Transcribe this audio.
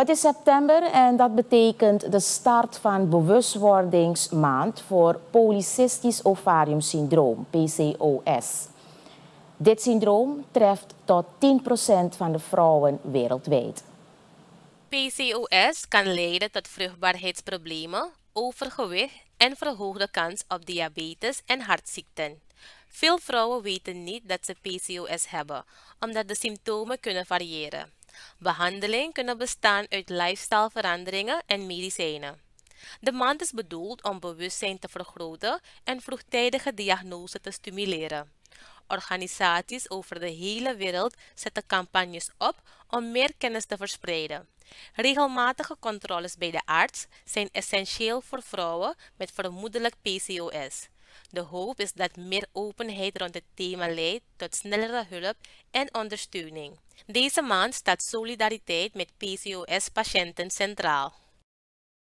Het is september en dat betekent de start van bewustwordingsmaand voor polycystisch ovariumsyndroom, PCOS. Dit syndroom treft tot 10% van de vrouwen wereldwijd. PCOS kan leiden tot vruchtbaarheidsproblemen, overgewicht en verhoogde kans op diabetes en hartziekten. Veel vrouwen weten niet dat ze PCOS hebben, omdat de symptomen kunnen variëren. Behandeling kunnen bestaan uit lifestyleveranderingen en medicijnen. De maand is bedoeld om bewustzijn te vergroten en vroegtijdige diagnose te stimuleren. Organisaties over de hele wereld zetten campagnes op om meer kennis te verspreiden. Regelmatige controles bij de arts zijn essentieel voor vrouwen met vermoedelijk PCOS. De hoop is dat meer openheid rond het thema leidt tot snellere hulp en ondersteuning. Deze maand staat solidariteit met PCOS-patiënten centraal.